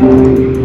Right,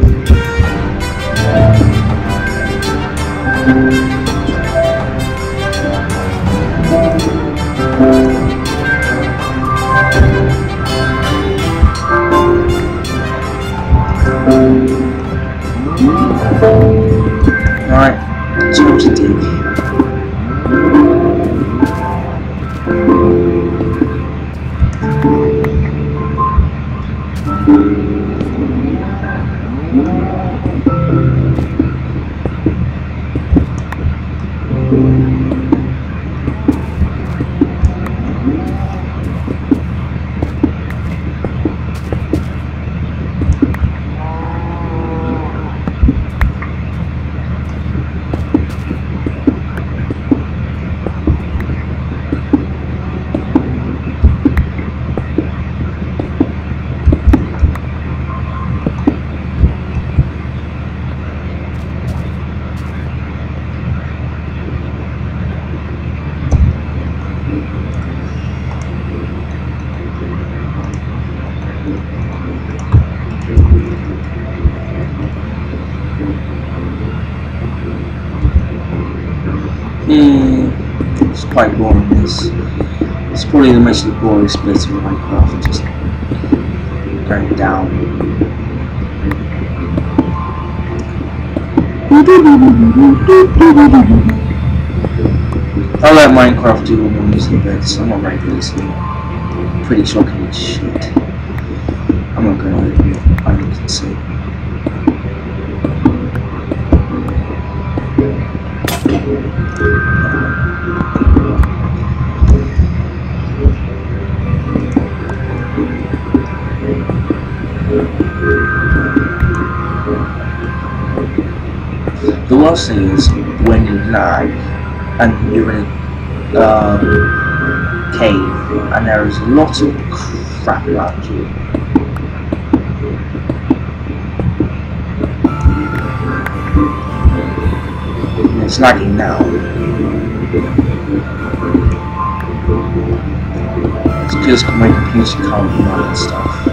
quite boring this. It's probably the most boring bit of Minecraft, just going down. I'll let Minecraft do all the music bits, I'm not very good listening. Pretty shocking shit. I'm not gonna I can see. Is when you lag and you're in a um, cave and there is lots of crap around you. It's lagging now. It's just my computer can't run and stuff.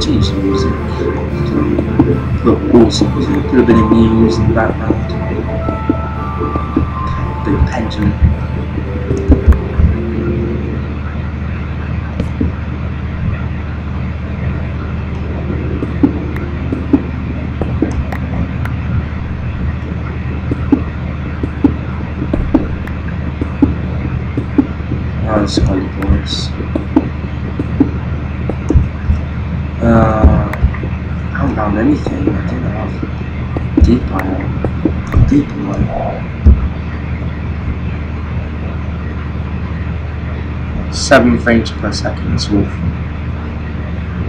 Change the music. Look awesome music. Could have been a muse in the background. Big pendulum. 7 frames per second, it's awful.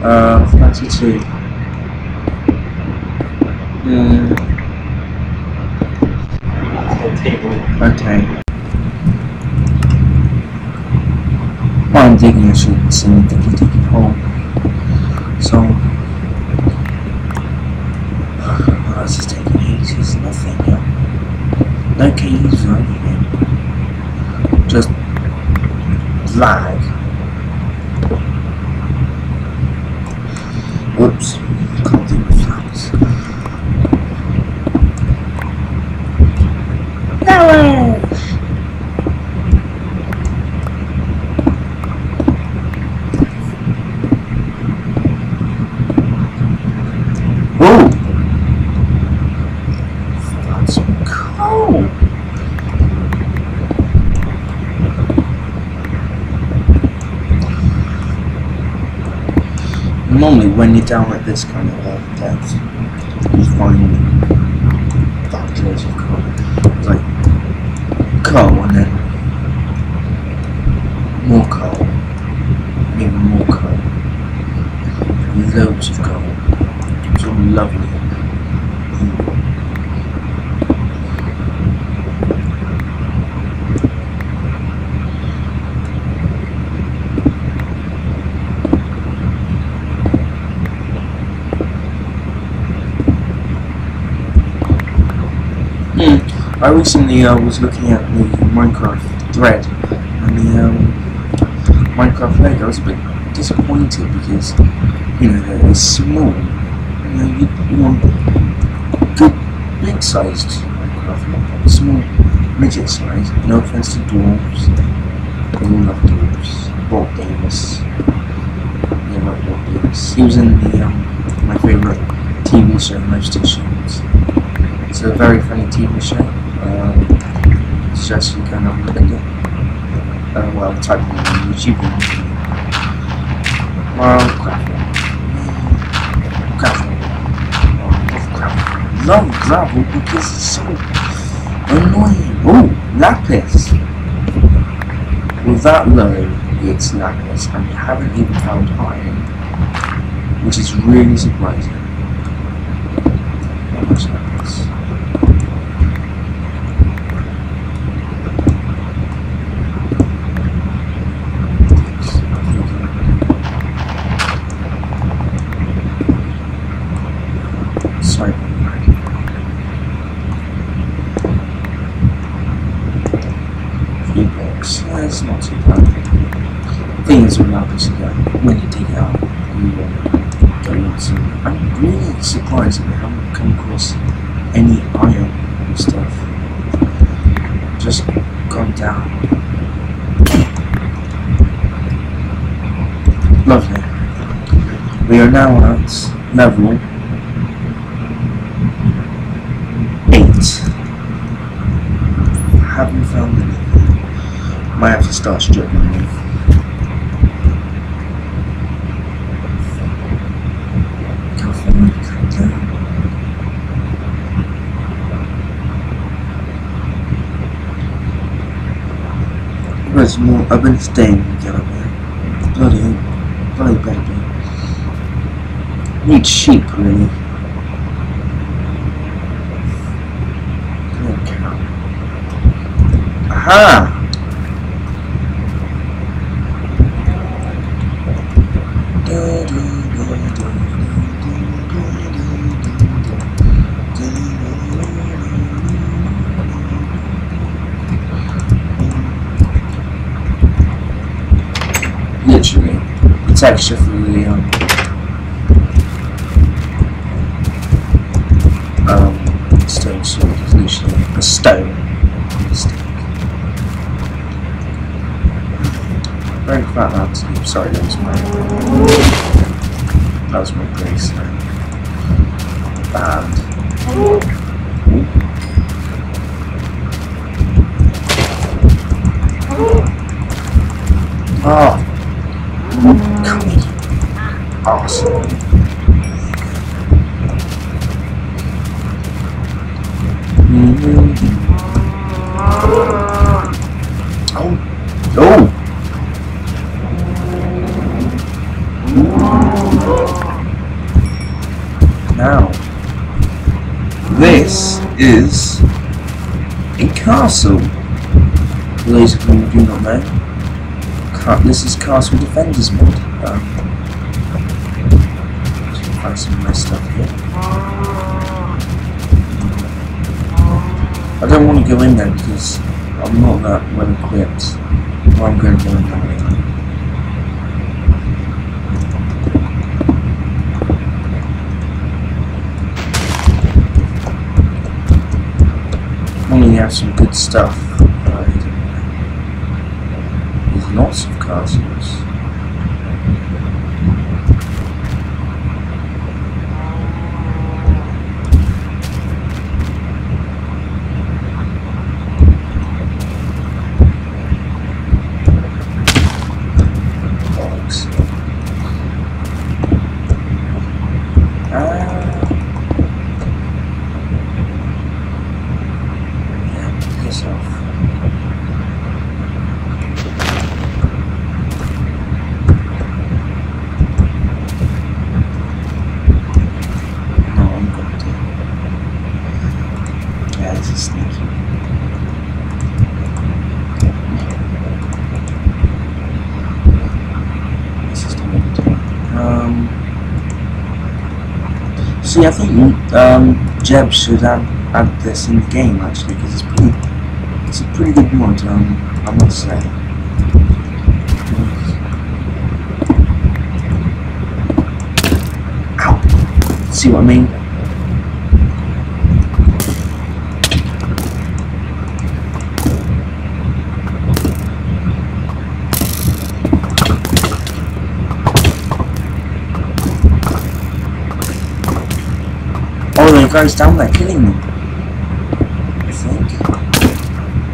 Uh, 32. Yeah. Okay. Well, I'm digging a shit, it's in the dicky dicky hole. So, oh, this is taking ages, nothing. Yeah. No keys or anything. Just lag. Whoops, can't do. No! Oh! That's cool! When you're down at this kind of uh, depth, you find that of coal. It's like coal and then more coal, even more coal, loads of coal. It's all lovely. Hmm. I recently uh, was looking at the Minecraft thread and the um, Minecraft Lego. I was a bit disappointed because you know they're small. You know you, want good, big-sized Minecraft, small midget size. No offense to dwarves. We all love dwarves. Bob Davis. Bob Davis. He was in the um, my favourite TV show, Most Shows. It's a very funny TV show. Um, suggest you can look at it. Uh, well, type it on YouTube. Well. Gravel. Oh, love gravel. Because it's so annoying. Oh, lapis. With that low, it's lapis, and we haven't even found iron, which is really surprising. Not much lapis. Sorry about that. Few blocks. Yeah, it's not too bad. Things will lapis again. When you it up, you. I'm really surprised that we haven't come across any iron and stuff. Just gone down. Lovely. We are now at level. Haven't found anything. Might have to start stripping find. There's more. I've been staying in. Bloody, bloody baby. Need sheep, really. Aha! Literally, the texture for the um, um, stone sword is literally a stone. Very flat landscape. Sorry, that was my that was my grace. Band. Oh, come here. Awesome. Oh, oh. Now, this is a castle. For those of you who do not know, this is Castle Defenders mod. Um, find some nice stuff here. I don't want to go in there because I'm not that well equipped. Well, I'm going to go in there anyway. Only have some good stuff. Right. There's lots of castles. Bollocks. Ah. Yeah, piss off. No, I'm going to. Yeah, this is sneaky. This is the one to- Um. See, I think um, Jeb should add, add this in the game actually because it's pretty It's a pretty good mod, um, I must say. See what I mean? Goes down there killing me. I think.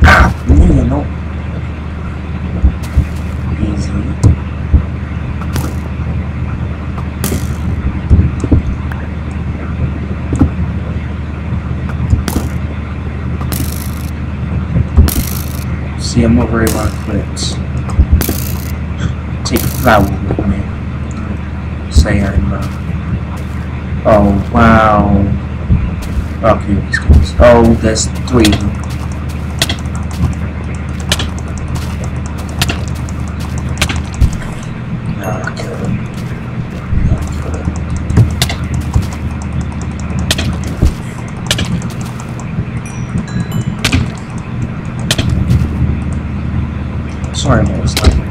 Ah, no, you're not. Easy. See, I'm not very well equipped. Take a flower with me. Say I'm, uh, Oh, wow. Okay. Oh, there's three. Sorry, like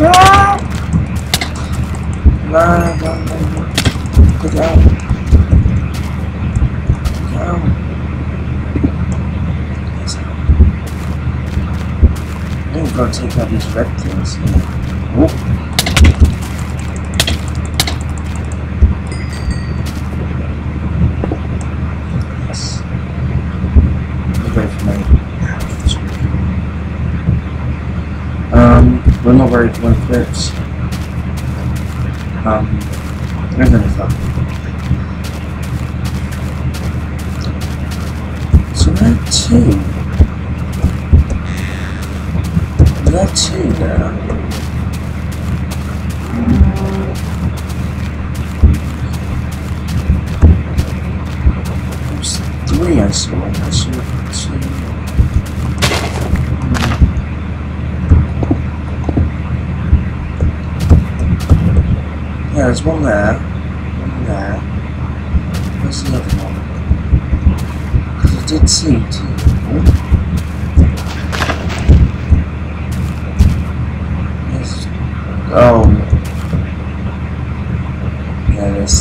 Ah! No, no, no, no. Get out. Get out. Yes. To take out these red things. Um, we're not very well equipped. Um, there's any fun. So there are There are there. There's three I saw. I saw two. Yeah, there's one there. One there. Where's the other one? Because I did see two people. Yes. Oh. Yeah, there's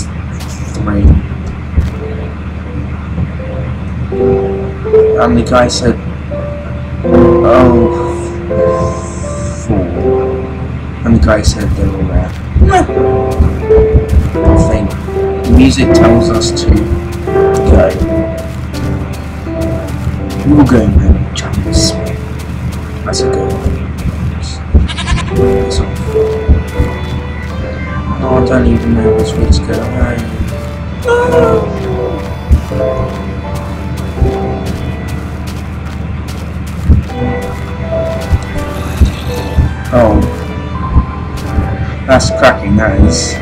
And the guy said, oh, four. And the guy said they were there. I think the music tells us to go. We'll go man, chance. That's a good all. No, I don't even know which way to go. Oh. That's cracking, that is.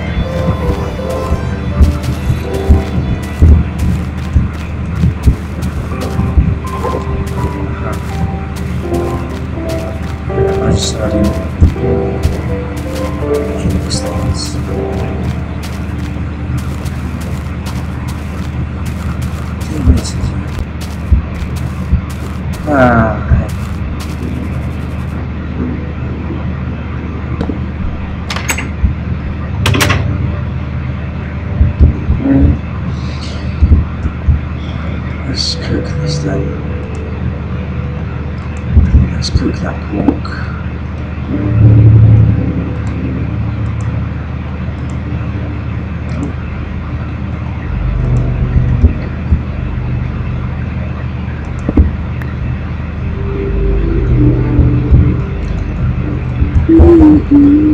I just sí.